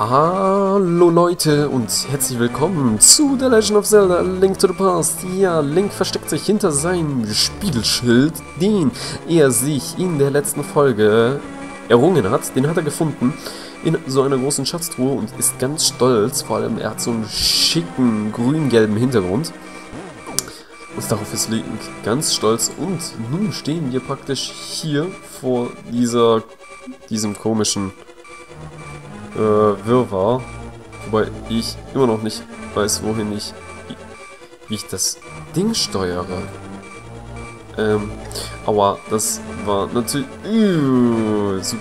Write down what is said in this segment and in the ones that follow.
Hallo Leute und herzlich willkommen zu The Legend of Zelda Link to the Past. Ja, Link versteckt sich hinter seinem Spiegelschild, den er sich in der letzten Folge errungen hat. Den hat er gefunden in so einer großen Schatztruhe und ist ganz stolz. Vor allem, er hat so einen schicken grün-gelben Hintergrund. Und darauf ist Link ganz stolz. Und nun stehen wir praktisch hier vor dieser, diesem komischen äh, Wirrwarr. Wobei ich immer noch nicht weiß, wohin ich, wie ich das Ding steuere. Ähm, aber das war natürlich... So,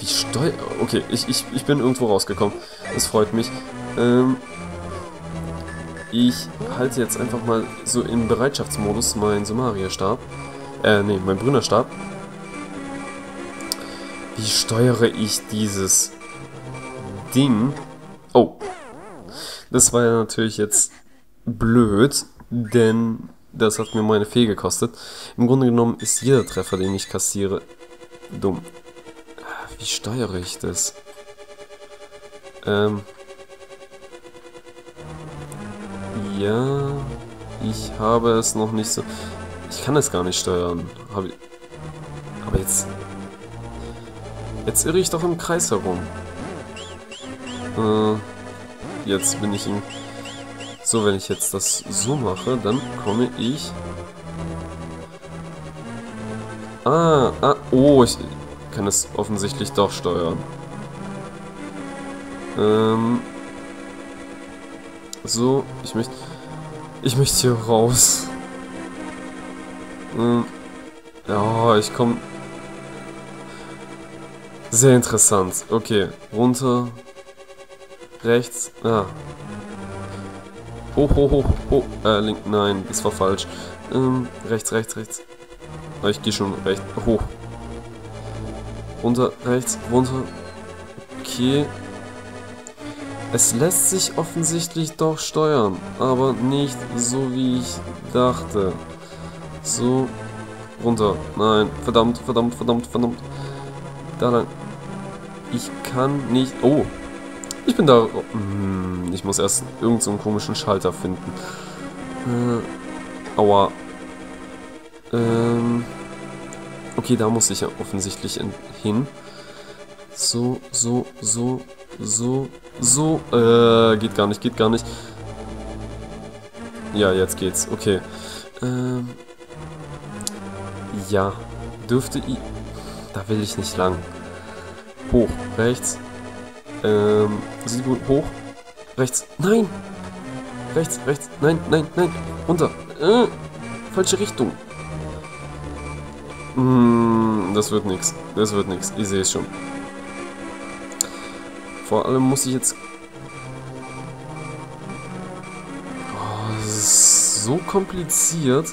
wie steuer... Okay, ich, ich, ich bin irgendwo rausgekommen. Das freut mich. Ähm, ich halte jetzt einfach mal so im Bereitschaftsmodus meinen Sumaria-Stab. Äh, nee, mein Brünnerstab. Wie steuere ich dieses Ding... Oh. Das war ja natürlich jetzt blöd, denn das hat mir meine Fee gekostet. Im Grunde genommen ist jeder Treffer, den ich kassiere, dumm. Wie steuere ich das? Ähm... Ja, ich habe es noch nicht so... Ich kann es gar nicht steuern. Habe ich... Aber jetzt... Jetzt irre ich doch im Kreis herum. Äh, jetzt bin ich im... So, wenn ich jetzt das so mache, dann komme ich... Ah, ah, oh, ich kann es offensichtlich doch steuern. Ähm... So, ich möchte... Ich möchte hier raus. Hm. Ja, ich komme... Sehr interessant. Okay, runter. Rechts. Ah. Hoch, hoch, hoch, hoch. Äh, link. Nein, das war falsch. Ähm, rechts, rechts, rechts. Ah, ich gehe schon rechts. Hoch. Runter, rechts, runter. Okay. Es lässt sich offensichtlich doch steuern, aber nicht so wie ich dachte. So, runter. Nein, verdammt, verdammt, verdammt, verdammt. Da lang. Ich kann nicht... Oh, ich bin da... Hm, ich muss erst irgendeinen so komischen Schalter finden. Äh, aua. Ähm... Okay, da muss ich ja offensichtlich hin. So, so, so, so, so. Äh, geht gar nicht, geht gar nicht. Ja, jetzt geht's. Okay. Ähm. Ja. Dürfte ich... Da will ich nicht lang. Hoch, rechts. Ähm, sieht gut. Hoch. Rechts. Nein! Rechts, rechts. Nein, nein, nein. Runter. Äh, falsche Richtung. Mm, das wird nichts. Das wird nichts. Ich sehe es schon. Vor allem muss ich jetzt... Oh, das ist so kompliziert.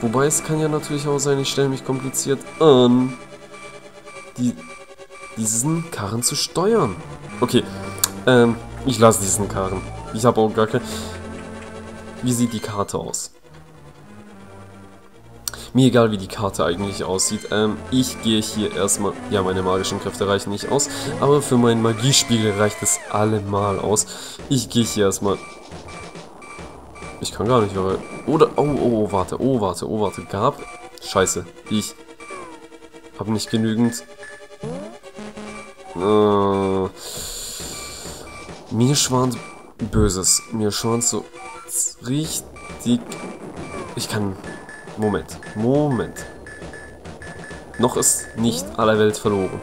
Wobei es kann ja natürlich auch sein, ich stelle mich kompliziert an. Die, diesen Karren zu steuern. Okay, ähm, ich lasse diesen Karren. Ich habe auch gar kein... Wie sieht die Karte aus? Mir egal, wie die Karte eigentlich aussieht. Ähm, ich gehe hier erstmal... Ja, meine magischen Kräfte reichen nicht aus. Aber für meinen Magiespiegel reicht es allemal aus. Ich gehe hier erstmal... Ich kann gar nicht, aber... Oder... Oh, oh, oh, warte. Oh, warte. Oh, warte. Gab... Scheiße. Ich... Habe nicht genügend... Äh, mir schwant Böses. Mir schwant so richtig... Ich kann Moment, Moment. Noch ist nicht aller Welt verloren.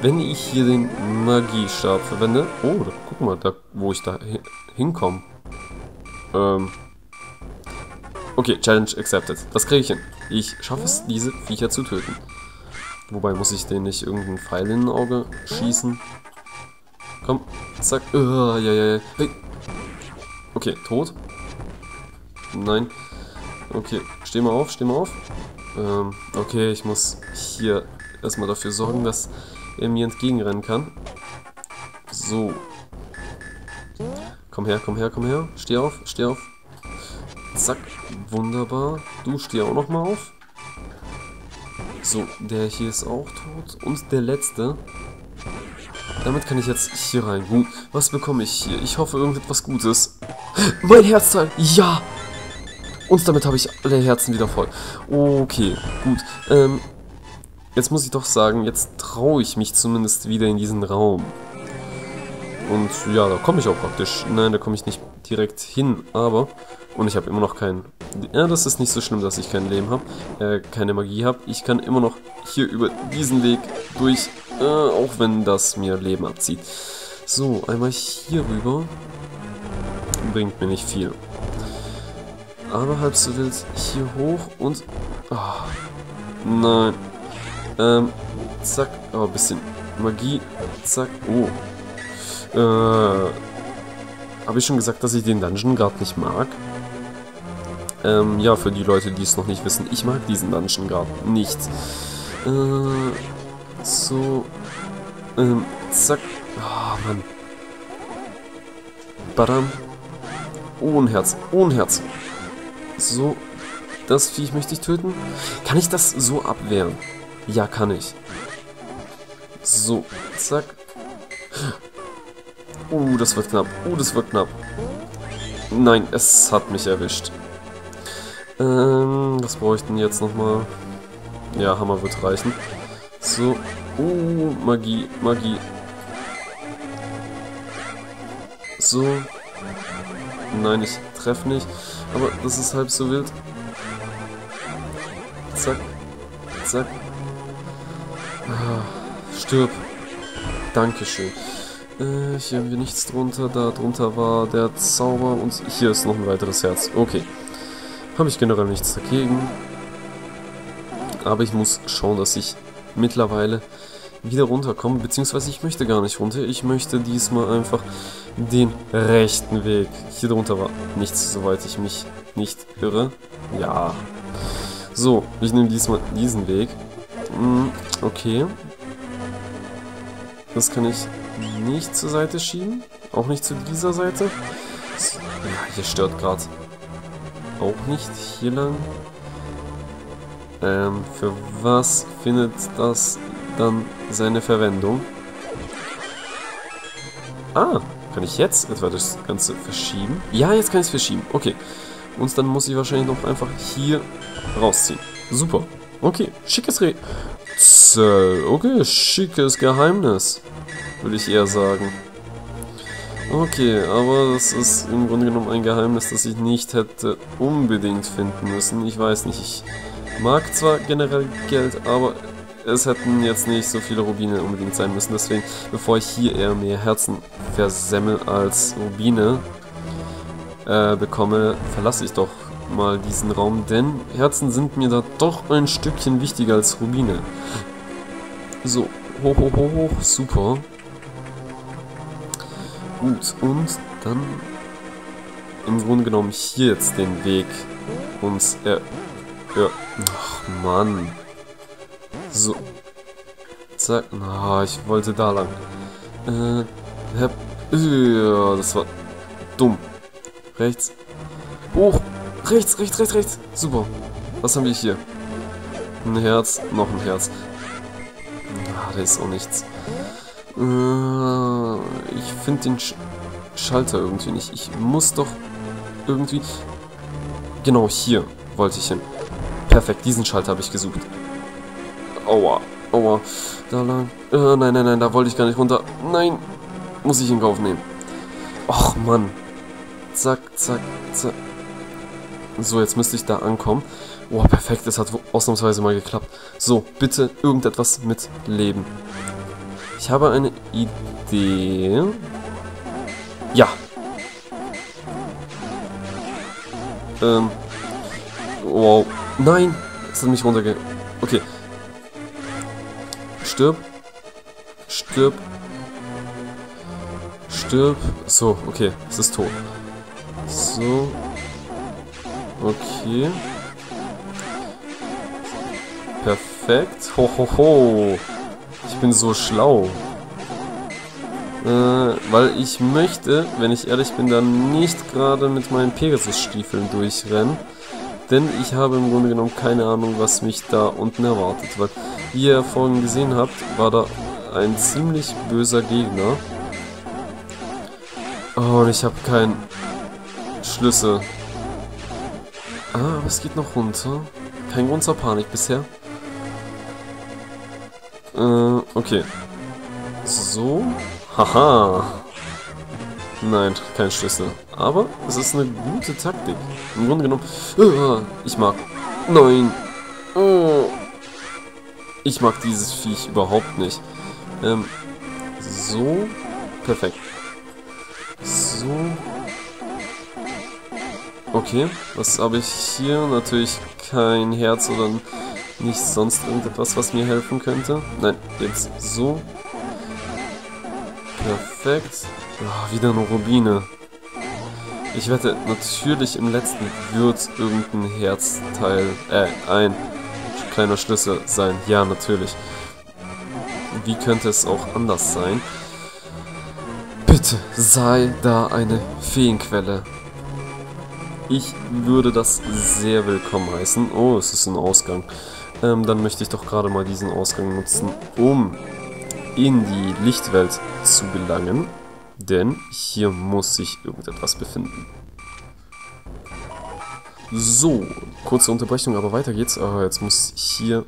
Wenn ich hier den Magiestab verwende... Oh, da, guck mal, da, wo ich da hinkomme. Ähm... Okay, Challenge accepted. Das kriege ich hin. Ich schaffe es, diese Viecher zu töten. Wobei, muss ich den nicht irgendeinen Pfeil in ein Auge schießen? Komm, zack. Uh, ja, ja, ja. Hey. Okay, tot. Nein. Okay, steh mal auf, steh mal auf. Ähm, okay, ich muss hier erstmal dafür sorgen, dass er mir entgegenrennen kann. So. Komm her, komm her, komm her. Steh auf, steh auf. Zack, wunderbar. Du steh auch noch mal auf. So, der hier ist auch tot. Und der letzte. damit kann ich jetzt hier rein. Gut, was bekomme ich hier? Ich hoffe irgendetwas Gutes. Mein Herzteil! Ja! Und damit habe ich alle Herzen wieder voll. Okay, gut. Ähm, jetzt muss ich doch sagen, jetzt traue ich mich zumindest wieder in diesen Raum. Und ja, da komme ich auch praktisch. Nein, da komme ich nicht direkt hin, aber... Und ich habe immer noch kein... Ja, das ist nicht so schlimm, dass ich kein Leben habe, äh, keine Magie habe. Ich kann immer noch hier über diesen Weg durch, äh, auch wenn das mir Leben abzieht. So, einmal hier rüber. Bringt mir nicht viel. Aber halb so wild hier hoch und... Oh, nein. Ähm, zack. Oh, ein bisschen Magie. Zack. Oh. Äh, habe ich schon gesagt, dass ich den Dungeon gerade nicht mag? Ähm, ja, für die Leute, die es noch nicht wissen, ich mag diesen Dungeon gerade nicht. Äh, so. Ähm, zack. Ah, oh, Mann. Badam. Oh, ein Herz. Oh, ein Herz. So. Das Viech möchte ich töten. Kann ich das so abwehren? Ja, kann ich. So. Zack. Uh, das wird knapp. Uh, das wird knapp. Nein, es hat mich erwischt. Ähm, was brauche ich denn jetzt nochmal? Ja, Hammer wird reichen. So. Uh, Magie, Magie. So. Nein, ich treffe nicht. Aber das ist halb so wild. Zack. Zack. Ah, stirb. Dankeschön. Äh, hier haben wir nichts drunter. Da drunter war der Zauber und hier ist noch ein weiteres Herz. Okay. Habe ich generell nichts dagegen. Aber ich muss schauen, dass ich mittlerweile wieder runterkomme. Beziehungsweise ich möchte gar nicht runter. Ich möchte diesmal einfach den rechten Weg. Hier drunter war nichts, soweit ich mich nicht irre. Ja. So, ich nehme diesmal diesen Weg. Hm, okay. Das kann ich nicht zur Seite schieben. Auch nicht zu dieser Seite. Ja, hier stört gerade. Auch nicht. Hier lang. Ähm, für was findet das dann seine Verwendung? Ah, kann ich jetzt etwa das Ganze verschieben? Ja, jetzt kann ich es verschieben. Okay. Und dann muss ich wahrscheinlich noch einfach hier rausziehen. Super. Okay, schickes Re... Okay, schickes Geheimnis würde ich eher sagen. Okay, aber das ist im Grunde genommen ein Geheimnis, das ich nicht hätte unbedingt finden müssen. Ich weiß nicht, ich mag zwar generell Geld, aber es hätten jetzt nicht so viele Rubine unbedingt sein müssen. Deswegen, bevor ich hier eher mehr Herzen versemmel als Rubine äh, bekomme, verlasse ich doch mal diesen Raum, denn Herzen sind mir da doch ein Stückchen wichtiger als Rubine. So, hoch, hoch, hoch, hoch, super. Gut, und dann im Grunde genommen hier jetzt den Weg uns er... Ja, ach Mann. So. Zack. Ah, ich wollte da lang. Äh, hab, ja, das war dumm. Rechts. Hoch. Rechts, rechts, rechts, rechts. Super. Was haben wir hier? Ein Herz, noch ein Herz. Ah, da ist auch nichts. Äh, ich finde den Sch Schalter irgendwie nicht. Ich muss doch irgendwie... Genau, hier wollte ich hin. Perfekt, diesen Schalter habe ich gesucht. Aua, aua. Da lang. Äh, nein, nein, nein, da wollte ich gar nicht runter. Nein, muss ich in Kauf nehmen. Och, Mann. Zack, zack, zack. So, jetzt müsste ich da ankommen. Oh, perfekt, es hat ausnahmsweise mal geklappt. So, bitte irgendetwas mit Leben. Ich habe eine Idee. Ja. Ähm. Wow. Nein! Es hat mich runterge... Okay. Stirb. Stirb. Stirb. So, okay. Es ist tot. So. Okay. Perfekt. Ho, ho, ho. Ich bin so schlau. Äh, weil ich möchte, wenn ich ehrlich bin, dann nicht gerade mit meinen Pegasus-Stiefeln durchrennen. Denn ich habe im Grunde genommen keine Ahnung, was mich da unten erwartet. Weil, wie ihr vorhin gesehen habt, war da ein ziemlich böser Gegner. Oh, und ich habe keinen Schlüssel. Ah, aber es geht noch runter. Kein Grund zur Panik bisher. Äh, okay. So. Haha. Nein, kein Schlüssel. Aber es ist eine gute Taktik. Im Grunde genommen... Uh, ich mag... Nein. Oh. Ich mag dieses Viech überhaupt nicht. Ähm, so. Perfekt. So. Okay, was habe ich hier? Natürlich kein Herz oder nicht sonst irgendetwas, was mir helfen könnte. Nein, jetzt so. Perfekt. Oh, wieder eine Rubine. Ich wette, natürlich im letzten wird irgendein Herzteil, äh, ein kleiner Schlüssel sein. Ja, natürlich. Wie könnte es auch anders sein? Bitte sei da eine Feenquelle. Ich würde das sehr willkommen heißen. Oh, es ist ein Ausgang. Ähm, dann möchte ich doch gerade mal diesen Ausgang nutzen, um in die Lichtwelt zu gelangen. Denn hier muss sich irgendetwas befinden. So, kurze Unterbrechung, aber weiter geht's. Ah, jetzt muss hier...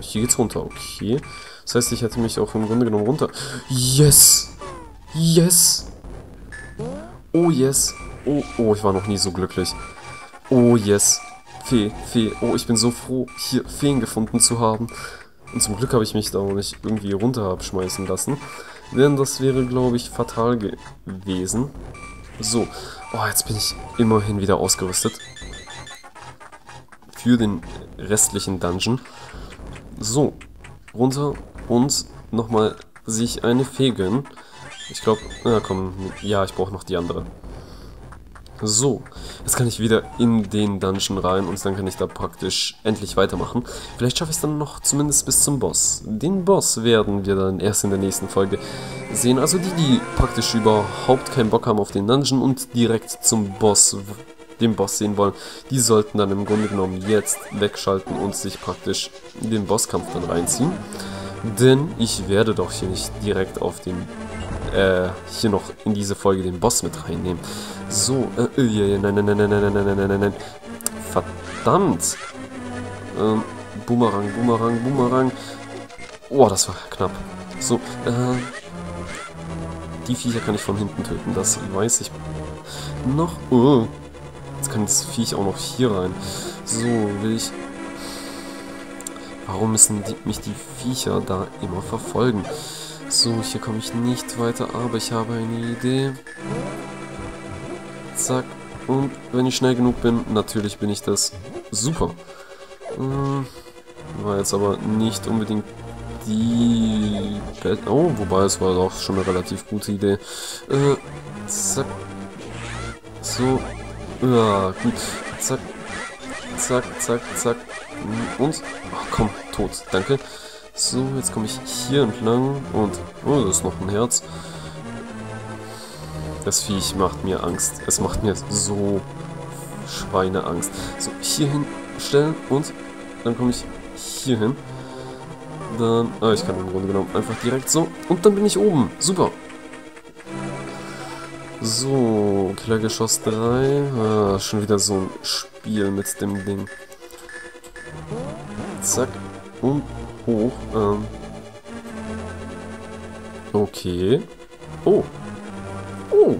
Hier geht's runter, okay. Das heißt, ich hätte mich auch im Grunde genommen runter... Yes! Yes! Oh, yes! Oh, oh, ich war noch nie so glücklich. Oh, yes. Fee, Fee. Oh, ich bin so froh, hier Feen gefunden zu haben. Und zum Glück habe ich mich da auch nicht irgendwie runter abschmeißen lassen. Denn das wäre, glaube ich, fatal gewesen. So. Oh, jetzt bin ich immerhin wieder ausgerüstet. Für den restlichen Dungeon. So. Runter und nochmal sich eine Fee gönnen. Ich glaube, na komm, ja, ich brauche noch die andere. So, jetzt kann ich wieder in den Dungeon rein und dann kann ich da praktisch endlich weitermachen. Vielleicht schaffe ich es dann noch zumindest bis zum Boss. Den Boss werden wir dann erst in der nächsten Folge sehen. Also die, die praktisch überhaupt keinen Bock haben auf den Dungeon und direkt zum Boss, den Boss sehen wollen, die sollten dann im Grunde genommen jetzt wegschalten und sich praktisch den Bosskampf dann reinziehen. Denn ich werde doch hier nicht direkt auf den äh, hier noch in diese Folge den Boss mit reinnehmen. So, äh, äh, nein, nein, nein, nein, nein, nein, nein, nein, nein, nein. Verdammt. Ähm, Boomerang, Boomerang, Boomerang. Oh, das war knapp. So, äh, die Viecher kann ich von hinten töten, das weiß ich noch. Oh, jetzt kann das Viech auch noch hier rein. So, will ich... Warum müssen die, mich die Viecher da immer verfolgen? So, hier komme ich nicht weiter, aber ich habe eine Idee. Zack. Und wenn ich schnell genug bin, natürlich bin ich das. Super. Hm, war jetzt aber nicht unbedingt die... Oh, wobei es war doch schon eine relativ gute Idee. Äh, zack. So. Ja, gut. Zack. Zack, zack, zack. Und... Ach komm, tot. Danke. So, jetzt komme ich hier entlang und... Oh, das ist noch ein Herz. Das Viech macht mir Angst. Es macht mir so Schweineangst. So, hier hinstellen und dann komme ich hier hin. Dann... Ah, ich kann im Grunde genommen einfach direkt so. Und dann bin ich oben. Super. So, Killergeschoss 3. Ah, schon wieder so ein Spiel mit dem Ding. Zack. Und hoch. Ähm. Okay. Oh. Oh.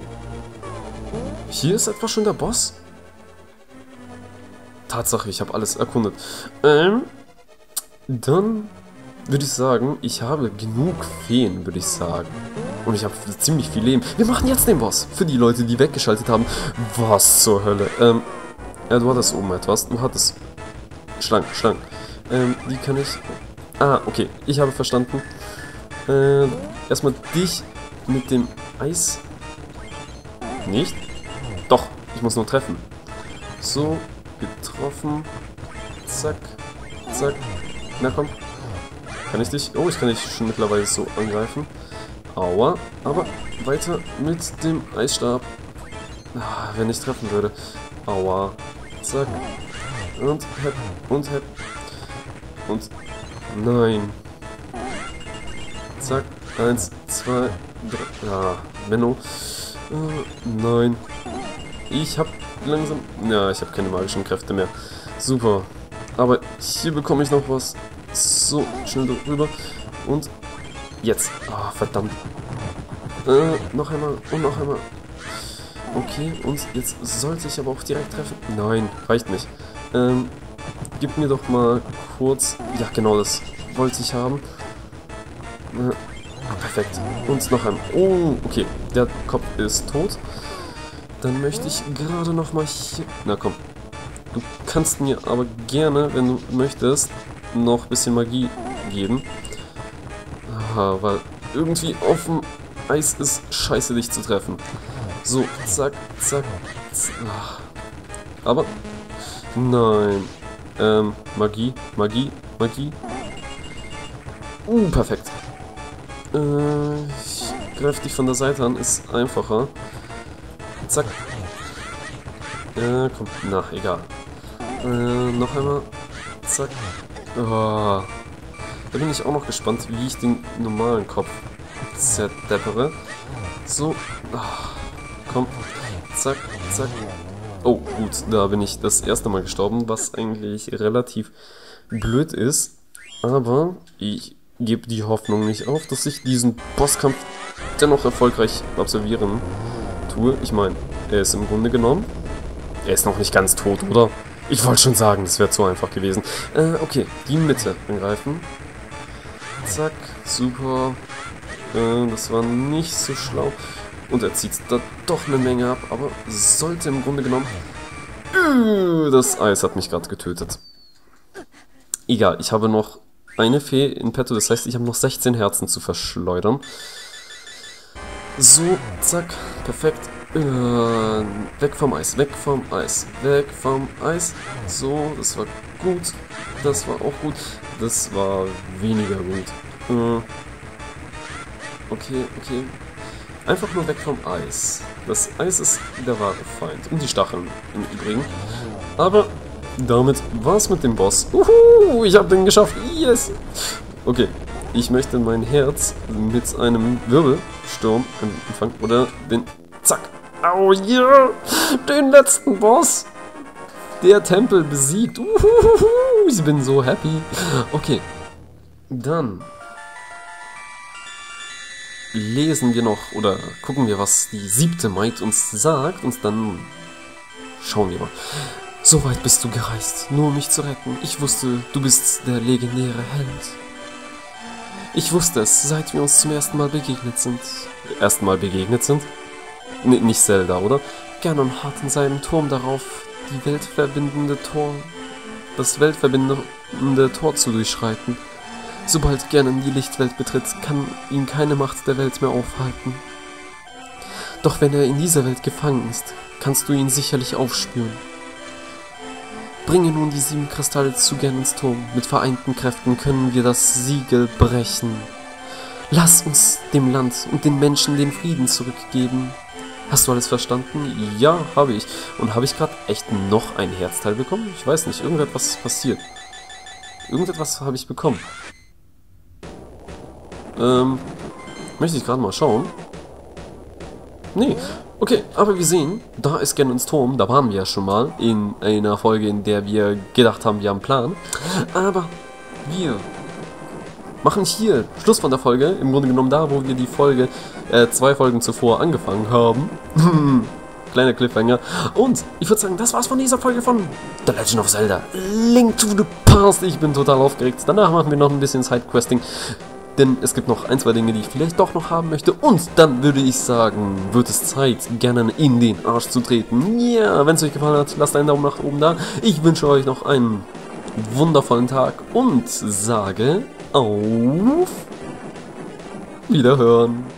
Hier ist etwa schon der Boss? Tatsache, ich habe alles erkundet. Ähm. Dann würde ich sagen, ich habe genug Feen, würde ich sagen. Und ich habe ziemlich viel Leben. Wir machen jetzt den Boss. Für die Leute, die weggeschaltet haben. Was zur Hölle? Ähm. Ja, du hattest oben etwas. Du hattest Schlangen, Schlangen. Ähm, die kann ich Ah, okay. Ich habe verstanden. Äh, erstmal dich mit dem Eis. Nicht? Doch, ich muss nur treffen. So, getroffen. Zack, zack. Na komm. Kann ich dich? Oh, ich kann dich schon mittlerweile so angreifen. Aua. Aber weiter mit dem Eisstab. Ah, wenn ich treffen würde. Aua. Zack. Und hepp. Und hepp. Und Nein. Zack. Eins, zwei, drei. Ja, Menno. Äh, nein. Ich hab langsam... Ja, ich habe keine magischen Kräfte mehr. Super. Aber hier bekomme ich noch was. So, schnell drüber. Und jetzt. Ah, oh, verdammt. Äh, noch einmal und noch einmal. Okay, und jetzt sollte ich aber auch direkt treffen. Nein, reicht nicht. Ähm, gib mir doch mal kurz... Ja, genau, das wollte ich haben. Äh, perfekt. Und noch einmal. Oh, okay. Der Kopf ist tot. Dann möchte ich gerade noch mal hier... Na komm. Du kannst mir aber gerne, wenn du möchtest, noch ein bisschen Magie geben. Aha, weil irgendwie auf dem Eis ist scheiße, dich zu treffen. So, zack, zack, zack. Aber, nein. Ähm, Magie, Magie, Magie. Uh, perfekt. Äh, ich greife dich von der Seite an, ist einfacher. Zack. Äh, komm, na, egal. Äh, noch einmal. Zack. Oh. Da bin ich auch noch gespannt, wie ich den normalen Kopf zerdeppere. So. Ach, komm. Zack, zack. Oh, gut, da bin ich das erste Mal gestorben, was eigentlich relativ blöd ist. Aber ich gebe die Hoffnung nicht auf, dass ich diesen Bosskampf dennoch erfolgreich absolvieren tue. Ich meine, er ist im Grunde genommen... Er ist noch nicht ganz tot, oder? Ich wollte schon sagen, das wäre zu einfach gewesen. Äh, okay, die Mitte angreifen. Zack, super. Äh, das war nicht so schlau. Und er zieht da doch eine Menge ab, aber sollte im Grunde genommen... Äh, das Eis hat mich gerade getötet. Egal, ich habe noch eine Fee in petto, das heißt, ich habe noch 16 Herzen zu verschleudern. So, zack, perfekt. Äh, weg vom Eis, weg vom Eis, weg vom Eis. So, das war gut. Das war auch gut. Das war weniger gut. Äh, okay, okay. Einfach nur weg vom Eis. Das Eis ist der wahre Feind. Und die Stacheln im Übrigen. Aber damit war's mit dem Boss. Uhu, ich habe den geschafft. Yes! Okay, ich möchte mein Herz mit einem Wirbelsturm empfangen. Oder den... Zack! Au, yeah! Den letzten Boss! Der Tempel besiegt. Uhuhu, ich bin so happy. Okay, dann lesen wir noch oder gucken wir, was die siebte Maid uns sagt und dann schauen wir mal. So weit bist du gereist, nur um mich zu retten. Ich wusste, du bist der legendäre Held. Ich wusste es, seit wir uns zum ersten Mal begegnet sind. Ersten Mal begegnet sind? N nicht Zelda, oder? Ganon hat in seinem Turm darauf, die weltverbindende Tor, das weltverbindende Tor zu durchschreiten. Sobald Ganon die Lichtwelt betritt, kann ihn keine Macht der Welt mehr aufhalten. Doch wenn er in dieser Welt gefangen ist, kannst du ihn sicherlich aufspüren. Bringe nun die sieben Kristalle zu Ganons Turm. Mit vereinten Kräften können wir das Siegel brechen. Lass uns dem Land und den Menschen den Frieden zurückgeben. Hast du alles verstanden? Ja, habe ich. Und habe ich gerade echt noch ein Herzteil bekommen? Ich weiß nicht, irgendetwas ist passiert. Irgendetwas habe ich bekommen. Ähm, möchte ich gerade mal schauen. Nee, Okay, aber wir sehen, da ist Ganons Turm, da waren wir ja schon mal in einer Folge, in der wir gedacht haben, wir haben einen Plan. Aber wir machen hier Schluss von der Folge, im Grunde genommen da, wo wir die Folge, äh, zwei Folgen zuvor angefangen haben. Kleiner Cliffhanger. Und ich würde sagen, das war's von dieser Folge von The Legend of Zelda. Link to the Past. Ich bin total aufgeregt. Danach machen wir noch ein bisschen Sidequesting denn es gibt noch ein, zwei Dinge, die ich vielleicht doch noch haben möchte. Und dann würde ich sagen, wird es Zeit, gerne in den Arsch zu treten. Ja, wenn es euch gefallen hat, lasst einen Daumen nach oben da. Ich wünsche euch noch einen wundervollen Tag und sage auf Wiederhören.